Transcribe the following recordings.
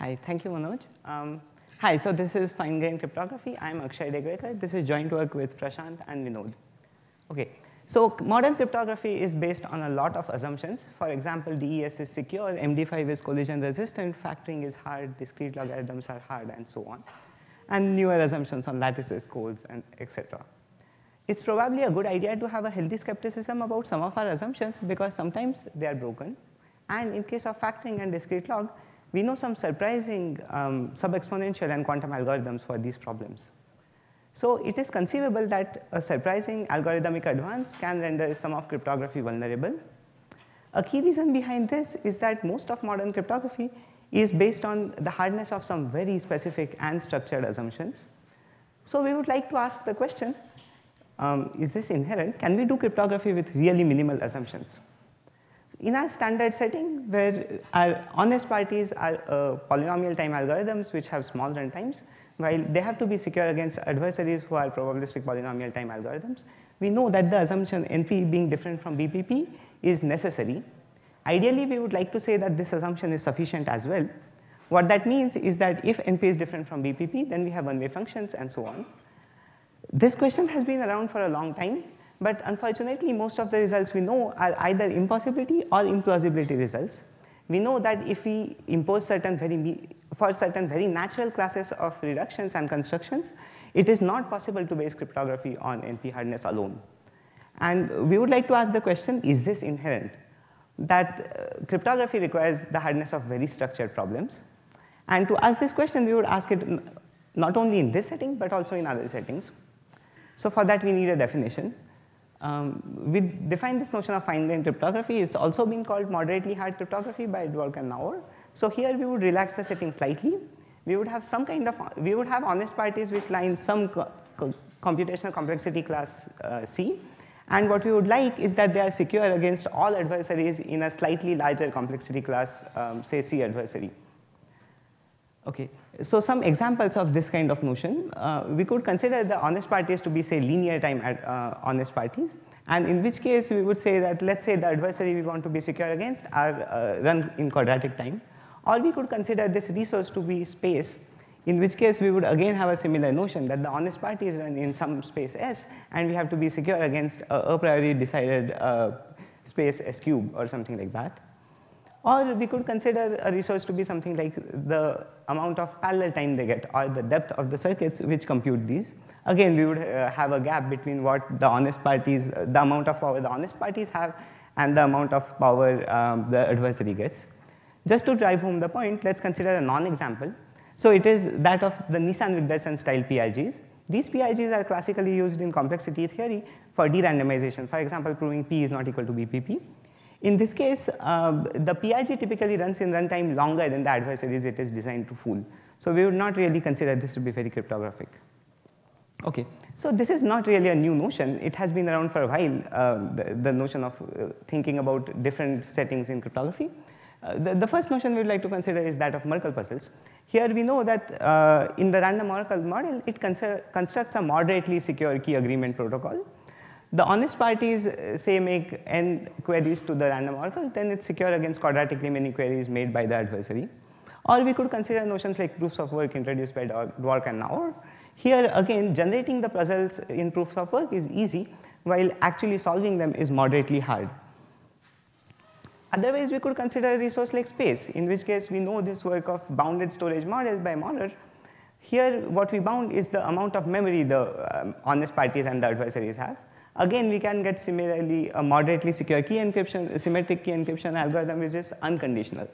Hi, thank you, Manoj. Um, hi, so this is fine-grained cryptography. I'm Akshay Degwekar. This is joint work with Prashant and Vinod. Okay, so modern cryptography is based on a lot of assumptions. For example, DES is secure, MD5 is collision resistant, factoring is hard, discrete logarithms are hard, and so on. And newer assumptions on lattices, codes, and etc. It's probably a good idea to have a healthy skepticism about some of our assumptions because sometimes they are broken. And in case of factoring and discrete log, we know some surprising um, sub-exponential and quantum algorithms for these problems. So it is conceivable that a surprising algorithmic advance can render some of cryptography vulnerable. A key reason behind this is that most of modern cryptography is based on the hardness of some very specific and structured assumptions. So we would like to ask the question, um, is this inherent? Can we do cryptography with really minimal assumptions? In our standard setting where our honest parties are uh, polynomial time algorithms which have small runtimes, while they have to be secure against adversaries who are probabilistic polynomial time algorithms, we know that the assumption NP being different from BPP is necessary. Ideally, we would like to say that this assumption is sufficient as well. What that means is that if NP is different from BPP, then we have one-way functions and so on. This question has been around for a long time, but unfortunately, most of the results we know are either impossibility or implausibility results. We know that if we impose certain very, for certain very natural classes of reductions and constructions, it is not possible to base cryptography on NP hardness alone. And we would like to ask the question, is this inherent? That uh, cryptography requires the hardness of very structured problems. And to ask this question, we would ask it not only in this setting, but also in other settings. So for that, we need a definition. Um, we define this notion of fine-grained cryptography. It's also been called moderately hard cryptography by Dwork and Naor. So here we would relax the setting slightly. We would have some kind of, we would have honest parties which lie in some co co computational complexity class uh, C. And what we would like is that they are secure against all adversaries in a slightly larger complexity class, um, say C adversary. Okay, so some examples of this kind of notion, uh, we could consider the honest parties to be say linear time uh, honest parties, and in which case we would say that let's say the adversary we want to be secure against are uh, run in quadratic time, or we could consider this resource to be space, in which case we would again have a similar notion that the honest parties run in some space S, and we have to be secure against a, a priori decided uh, space S cube or something like that. Or we could consider a resource to be something like the amount of parallel time they get or the depth of the circuits which compute these. Again, we would uh, have a gap between what the honest parties, uh, the amount of power the honest parties have and the amount of power um, the adversary gets. Just to drive home the point, let's consider a non-example. So it is that of the Nisan Wigderson style PRGs. These PRGs are classically used in complexity theory for de-randomization, for example, proving P is not equal to BPP. In this case, uh, the PRG typically runs in runtime longer than the adversaries it is designed to fool. So we would not really consider this to be very cryptographic. Okay, so this is not really a new notion. It has been around for a while, uh, the, the, notion of uh, thinking about different settings in cryptography. Uh, the, the, first notion we would like to consider is that of Merkle puzzles. Here we know that uh, in the random Oracle model, it constructs a moderately secure key agreement protocol the honest parties uh, say make n queries to the random oracle, then it's secure against quadratically many queries made by the adversary. Or we could consider notions like proofs of work introduced by Dwork and Naor. Here again, generating the puzzles in proofs of work is easy, while actually solving them is moderately hard. Otherwise, we could consider a resource like space, in which case we know this work of bounded storage model by Maurer. Here, what we bound is the amount of memory the um, honest parties and the adversaries have. Again, we can get similarly a moderately secure key encryption, symmetric key encryption algorithm which is unconditional.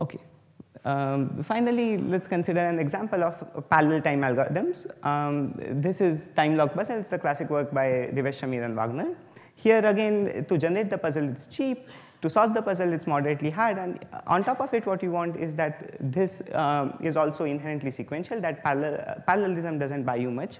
Okay. Um, finally, let's consider an example of parallel time algorithms. Um, this is time lock puzzles, the classic work by Rivest, Shamir, and Wagner. Here again, to generate the puzzle, it's cheap. To solve the puzzle, it's moderately hard. And on top of it, what you want is that this um, is also inherently sequential, that parallel, parallelism doesn't buy you much.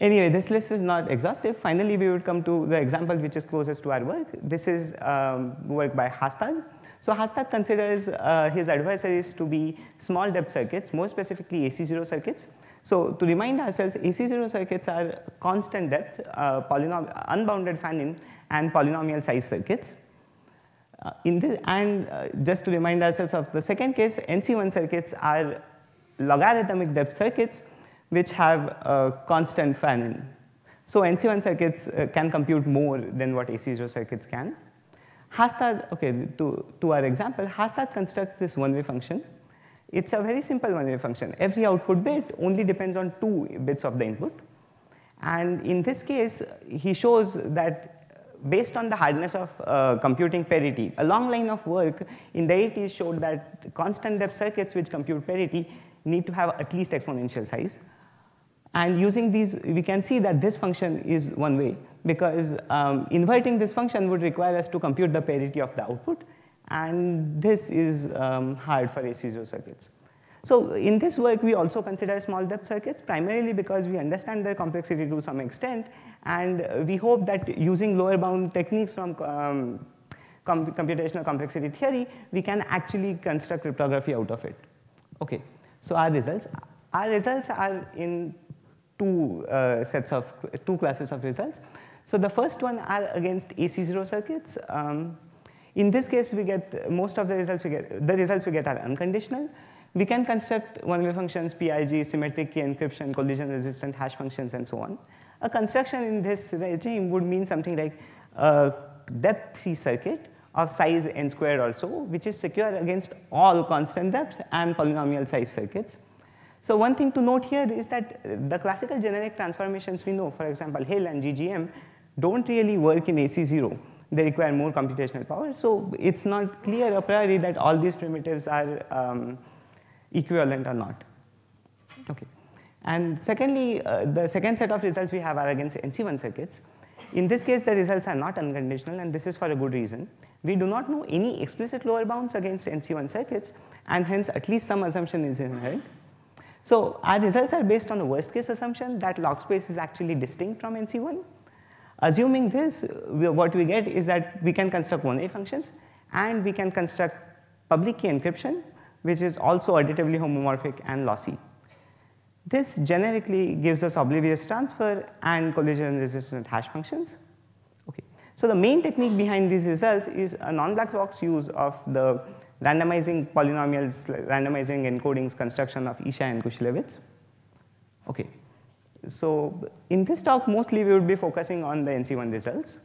Anyway, this list is not exhaustive. Finally, we would come to the example which is closest to our work. This is um, work by Hastad. So Hastad considers uh, his adversaries to be small depth circuits, more specifically AC0 circuits. So to remind ourselves, AC0 circuits are constant depth, uh, unbounded fan-in, and polynomial size circuits. Uh, in this, and uh, just to remind ourselves of the second case, NC1 circuits are logarithmic depth circuits which have a constant fan-in. So NC1 circuits uh, can compute more than what AC0 circuits can. Hastad, okay, to, to our example, Hastad constructs this one-way function. It's a very simple one-way function. Every output bit only depends on two bits of the input. And in this case, he shows that based on the hardness of uh, computing parity, a long line of work in the 80s showed that constant depth circuits which compute parity need to have at least exponential size. And using these, we can see that this function is one way because um, inverting this function would require us to compute the parity of the output. And this is um, hard for AC0 circuits. So in this work, we also consider small depth circuits primarily because we understand their complexity to some extent. And we hope that using lower bound techniques from um, com computational complexity theory, we can actually construct cryptography out of it. Okay, so our results. Our results are in two uh, sets of, two classes of results. So the first one are against AC0 circuits. Um, in this case, we get, most of the results we get, the results we get are unconditional. We can construct one-way functions, PRG, symmetric key encryption, collision-resistant hash functions, and so on. A construction in this regime would mean something like a depth 3 circuit of size n squared also, which is secure against all constant depth and polynomial size circuits. So one thing to note here is that the classical generic transformations we know, for example, Hill and GGM, don't really work in AC0. They require more computational power. So it's not clear a priori that all these primitives are um, equivalent or not. Okay. And secondly, uh, the second set of results we have are against NC1 circuits. In this case, the results are not unconditional, and this is for a good reason. We do not know any explicit lower bounds against NC1 circuits, and hence at least some assumption is inherent. So our results are based on the worst case assumption that log space is actually distinct from NC1. Assuming this, what we get is that we can construct one-way functions and we can construct public key encryption, which is also additively homomorphic and lossy. This generically gives us oblivious transfer and collision resistant hash functions. Okay. So the main technique behind these results is a non-black box use of the randomizing polynomials, randomizing encodings construction of Ishai and Kushilevitz. Okay. So in this talk, mostly we would be focusing on the NC1 results.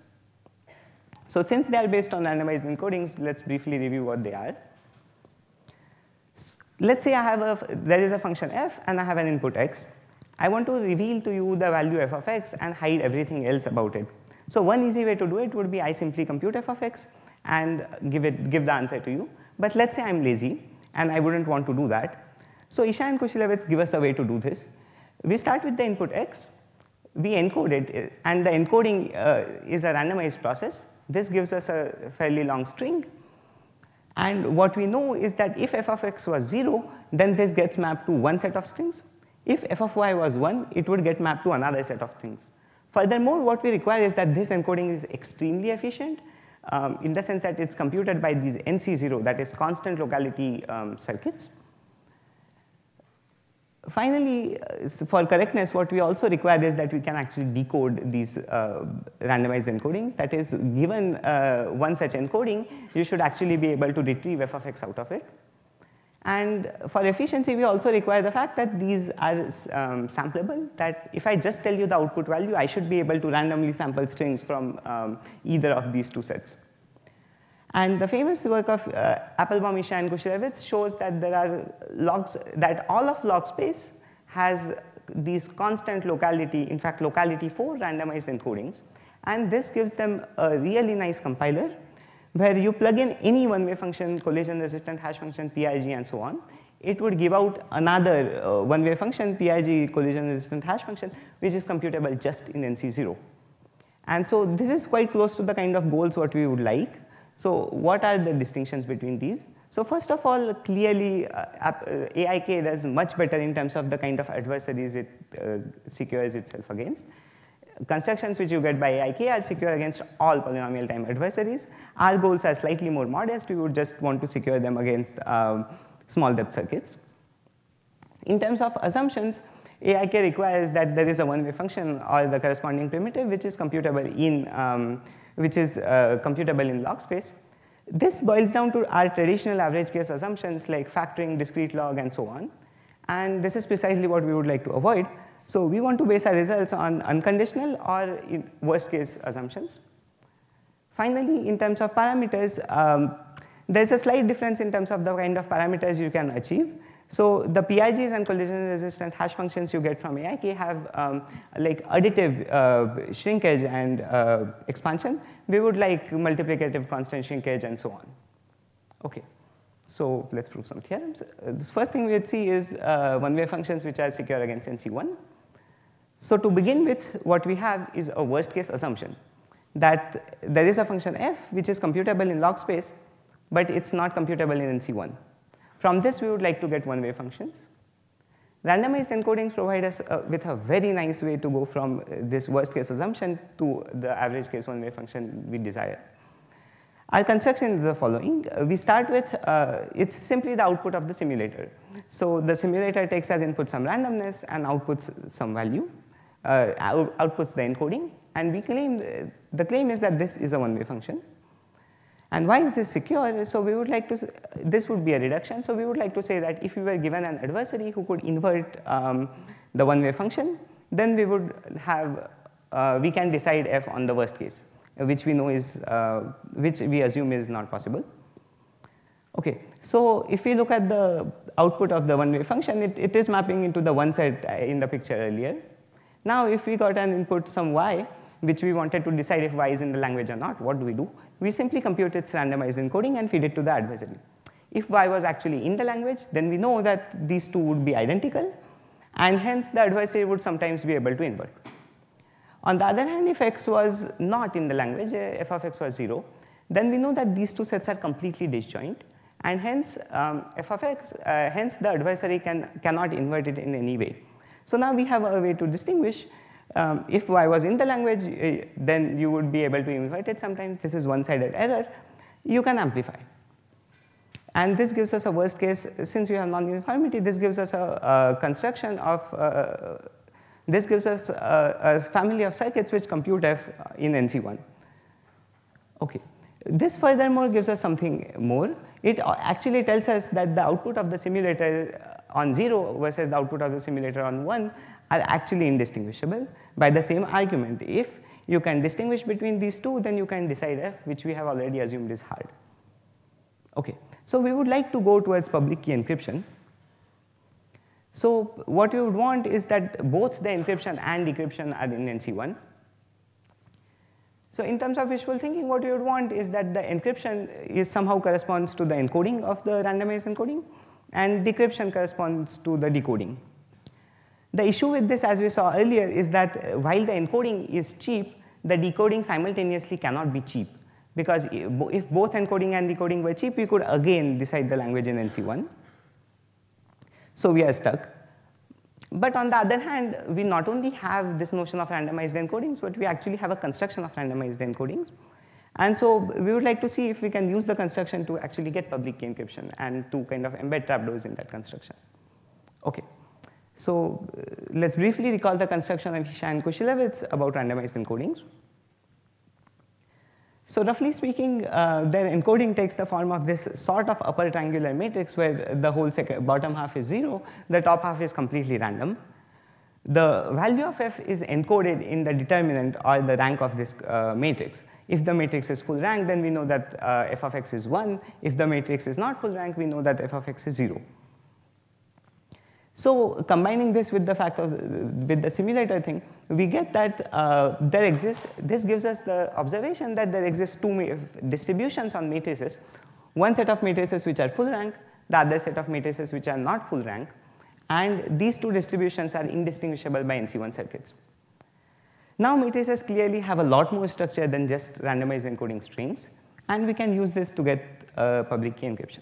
So since they are based on randomized encodings, let's briefly review what they are. Let's say I have a, there is a function f and I have an input x. I want to reveal to you the value f of x and hide everything else about it. So one easy way to do it would be I simply compute f of x and give, it, give the answer to you. But let's say I'm lazy and I wouldn't want to do that. So Ishai and Kushilevitz give us a way to do this. We start with the input x, we encode it, and the encoding uh, is a randomized process. This gives us a fairly long string. And what we know is that if f of x was 0, then this gets mapped to one set of strings. If f of y was 1, it would get mapped to another set of strings. Furthermore, what we require is that this encoding is extremely efficient um, in the sense that it's computed by these NC0, that is constant locality um, circuits. Finally, uh, for correctness, what we also require is that we can actually decode these uh, randomized encodings. That is, given uh, one such encoding, you should actually be able to retrieve f of x out of it. And for efficiency, we also require the fact that these are um, sampleable, that if I just tell you the output value, I should be able to randomly sample strings from um, either of these two sets. And the famous work of uh, Applebaum, Ishai, and Kushilevitz shows that there are logs, that all of log space has these constant locality, in fact locality 4 randomized encodings. And this gives them a really nice compiler where you plug in any one-way function, collision resistant hash function, PRG, and so on. It would give out another uh, one-way function, PRG collision resistant hash function, which is computable just in NC0. And so this is quite close to the kind of goals what we would like. So what are the distinctions between these? So first of all, clearly uh, uh AIK does much better in terms of the kind of adversaries it uh, secures itself against. Constructions which you get by AIK are secure against all polynomial time adversaries. Our goals are slightly more modest. We would just want to secure them against um, small depth circuits. In terms of assumptions, AIK requires that there is a one-way function or the corresponding primitive which is computable in um, which is uh, computable in log space. This boils down to our traditional average case assumptions like factoring, discrete log, and so on. And this is precisely what we would like to avoid. So we want to base our results on unconditional or worst case assumptions. Finally, in terms of parameters, um, there's a slight difference in terms of the kind of parameters you can achieve. So the PRGs and collision resistant hash functions you get from AIK have um, like additive uh, shrinkage and uh, expansion. We would like multiplicative constant shrinkage and so on. Okay. So let's prove some theorems. Uh, the first thing we would see is uh, one-way functions which are secure against NC1. So to begin with, what we have is a worst case assumption that there is a function f which is computable in log space, but it's not computable in NC1. From this, we would like to get one-way functions. Randomized encodings provide us uh, with a very nice way to go from uh, this worst case assumption to the average case one-way function we desire. Our construction is the following. Uh, we start with, uh, it's simply the output of the simulator. So the simulator takes as input some randomness and outputs some value, uh, out outputs the encoding, and we claim, uh, the claim is that this is a one-way function. And why is this secure? So we would like to, this would be a reduction. So we would like to say that if we were given an adversary who could invert um, the one-way function, then we would have, uh, we can decide f on the worst case, which we know is, uh, which we assume is not possible. Okay, so if we look at the output of the one-way function, it, it is mapping into the one set in the picture earlier. Now if we got an input some y, which we wanted to decide if y is in the language or not, what do we do? We simply compute its randomized encoding and feed it to the adversary. If y was actually in the language, then we know that these two would be identical, and hence the adversary would sometimes be able to invert. On the other hand, if x was not in the language, uh, f of x was 0, then we know that these two sets are completely disjoint, and hence um, f of x, uh, hence the adversary can, cannot invert it in any way. So now we have a way to distinguish um, if y was in the language, uh, then you would be able to invert it sometimes. This is one-sided error. You can amplify. And this gives us a worst case, since we have non-uniformity, this gives us a, a construction of, uh, this gives us a, a, family of circuits which compute f in NC1. Okay. This furthermore gives us something more. It actually tells us that the output of the simulator on 0 versus the output of the simulator on 1 are actually indistinguishable by the same argument. If you can distinguish between these two, then you can decide f, which we have already assumed is hard. Okay, so we would like to go towards public key encryption. So what we would want is that both the encryption and decryption are in NC1. So in terms of visual thinking, what you would want is that the encryption is somehow corresponds to the encoding of the randomized encoding, and decryption corresponds to the decoding. The issue with this, as we saw earlier, is that uh, while the encoding is cheap, the decoding simultaneously cannot be cheap. Because if both encoding and decoding were cheap, we could again decide the language in NC1. So we are stuck. But on the other hand, we not only have this notion of randomized encodings, but we actually have a construction of randomized encodings. And so we would like to see if we can use the construction to actually get public key encryption and to kind of embed trapdoors in that construction. Okay. So uh, let's briefly recall the construction of Ishai and Kushilevitz about randomized encodings. So roughly speaking, uh, their encoding takes the form of this sort of upper triangular matrix where the whole bottom half is zero, the top half is completely random. The value of f is encoded in the determinant or the rank of this uh, matrix. If the matrix is full rank, then we know that uh, f of x is 1. If the matrix is not full rank, we know that f of x is 0. So combining this with the fact of with the simulator thing, we get that uh, there exists, this gives us the observation that there exists two distributions on matrices, one set of matrices which are full rank, the other set of matrices which are not full rank, and these two distributions are indistinguishable by NC1 circuits. Now matrices clearly have a lot more structure than just randomized encoding strings, and we can use this to get uh, public key encryption.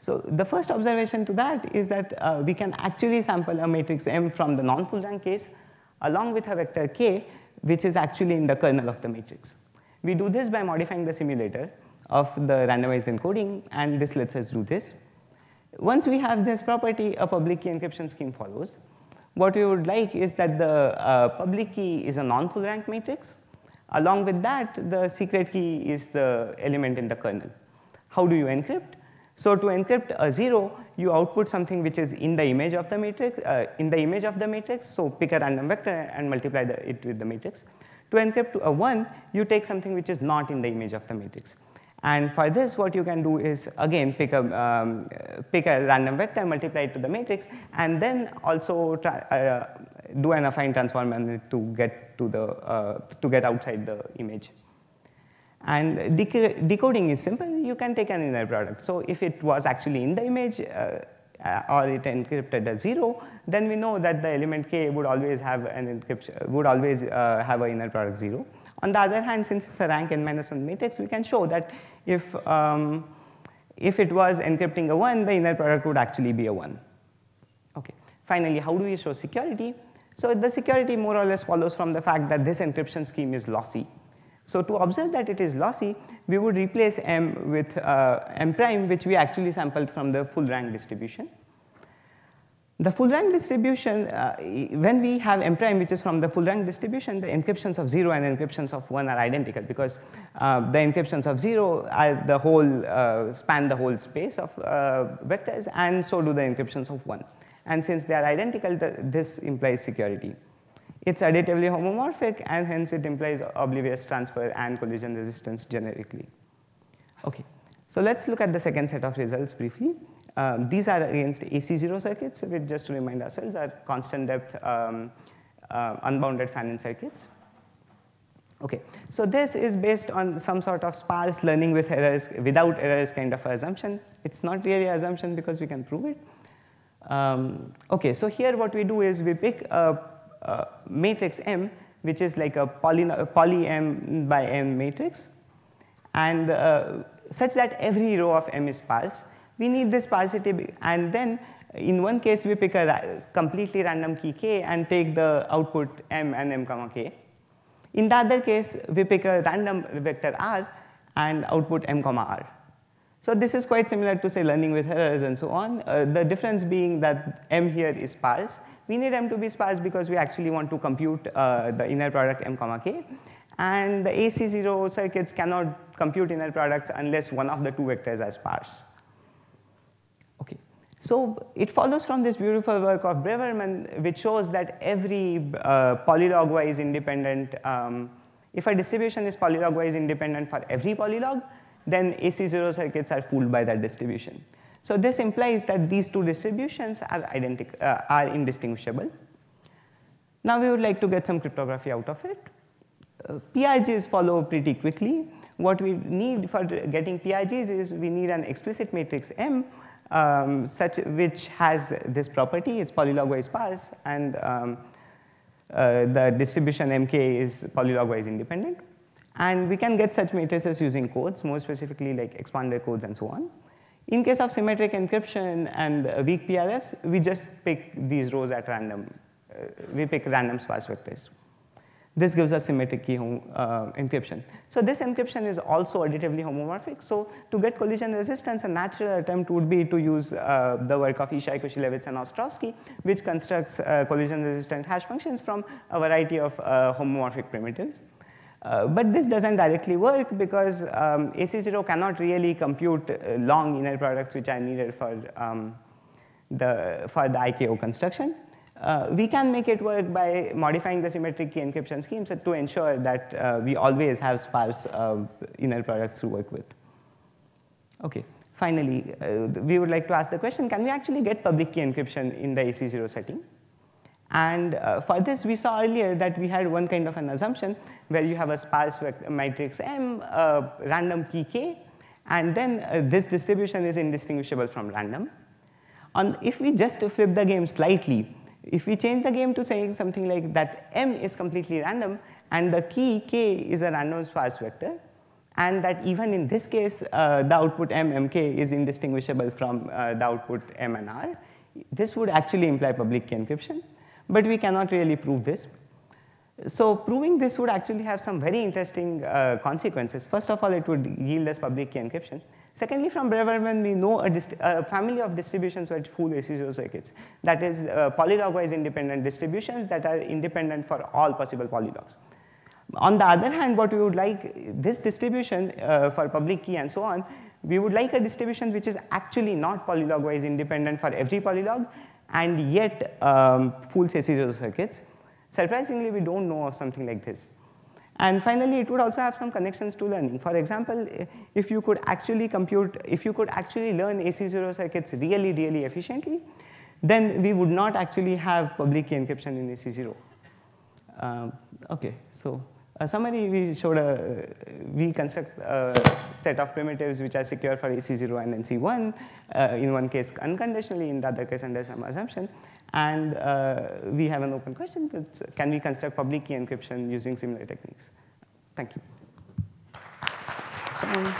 So the first observation to that is that uh, we can actually sample a matrix M from the non-full rank case along with a vector K, which is actually in the kernel of the matrix. We do this by modifying the simulator of the randomized encoding, and this lets us do this. Once we have this property, a public key encryption scheme follows. What we would like is that the uh, public key is a non-full rank matrix. Along with that, the secret key is the element in the kernel. How do you encrypt? So to encrypt a zero, you output something which is in the image of the matrix, uh, in the image of the matrix. So pick a random vector and multiply the, it with the matrix. To encrypt a one, you take something which is not in the image of the matrix. And for this, what you can do is, again, pick a, um, pick a random vector, multiply it to the matrix, and then also uh, do an affine transform to get, to, the, uh, to get outside the image. And decoding is simple. You can take an inner product. So if it was actually in the image uh, uh, or it encrypted a zero, then we know that the element k would always have an encryption, would always uh, have an inner product zero. On the other hand, since it's a rank n minus 1 matrix, we can show that if, um, if it was encrypting a 1, the inner product would actually be a 1. Okay. Finally, how do we show security? So the security more or less follows from the fact that this encryption scheme is lossy. So to observe that it is lossy, we would replace M with uh, M prime, which we actually sampled from the full rank distribution. The full rank distribution, uh, when we have M prime, which is from the full rank distribution, the encryptions of 0 and encryptions of 1 are identical because uh, the encryptions of 0 are the whole, uh, span the whole space of uh, vectors, and so do the encryptions of 1. And since they are identical, the, this implies security. It's additively homomorphic and hence it implies oblivious transfer and collision resistance generically. Okay, so let's look at the second set of results briefly. Um, these are against AC0 circuits, which just to remind ourselves are constant depth um, uh, unbounded fan-in circuits. Okay, so this is based on some sort of sparse learning with errors, without errors kind of assumption. It's not really an assumption because we can prove it. Um, okay, so here what we do is we pick a uh, matrix M, which is like a poly, poly M by M matrix, and uh, such that every row of M is sparse. We need this sparsity, and then in one case we pick a completely random key k and take the output M and M comma k. In the other case, we pick a random vector r and output M comma r. So this is quite similar to say learning with errors and so on. Uh, the difference being that M here is sparse we need M to be sparse because we actually want to compute uh, the inner product M comma K. And the AC0 circuits cannot compute inner products unless one of the two vectors are sparse. So it follows from this beautiful work of Braverman, which shows that every uh, polylog-wise independent, um, if a distribution is polylog-wise independent for every polylog, then AC0 circuits are fooled by that distribution. So this implies that these two distributions are, uh, are indistinguishable. Now we would like to get some cryptography out of it. Uh, PRGs follow pretty quickly. What we need for getting PRGs is we need an explicit matrix M um, such which has this property, it's polylog-wise sparse, and um, uh, the distribution MK is polylog-wise independent. And we can get such matrices using codes, more specifically like expander codes and so on. In case of symmetric encryption and weak PRFs, we just pick these rows at random. Uh, we pick random sparse vectors. This gives us symmetric key uh, encryption. So this encryption is also additively homomorphic. So to get collision resistance, a natural attempt would be to use uh, the work of Ishai, Kushilevitz, and Ostrovsky, which constructs uh, collision resistant hash functions from a variety of uh, homomorphic primitives. Uh, but this doesn't directly work because um, AC0 cannot really compute uh, long inner products which are needed for, um, the, for the IKO construction. Uh, we can make it work by modifying the symmetric key encryption schemes to ensure that uh, we always have sparse uh, inner products to work with. Okay, finally, we would like to ask the question, can we actually get public key encryption in the AC0 setting? And uh, for this, we saw earlier that we had one kind of an assumption where you have a sparse matrix M, uh, random key K, and then uh, this distribution is indistinguishable from random. And if we just flip the game slightly, if we change the game to saying something like that M is completely random and the key K is a random sparse vector, and that even in this case, uh, the output M, Mk is indistinguishable from uh, the output M and R, this would actually imply public key encryption but we cannot really prove this. So proving this would actually have some very interesting uh, consequences. First of all, it would yield us public key encryption. Secondly, from Braverman, we know a, a, family of distributions which fool AC0 circuits. That is uh, polylog-wise independent distributions that are independent for all possible polylogs. On the other hand, what we would like, this distribution uh, for public key and so on, We would like a distribution which is actually not polylog-wise independent for every polylog and yet um, fools AC0 circuits. Surprisingly, we don't know of something like this. And finally, it would also have some connections to learning. For example, if you could actually compute, if you could actually learn AC0 circuits really, really efficiently, then we would not actually have public key encryption in AC0. Um, okay, so a summary, we showed a, we construct a set of primitives which are secure for AC0 and NC1, uh, in one case unconditionally, in the other case under some assumption. And uh, we have an open question, can we construct public key encryption using similar techniques? Thank you. So,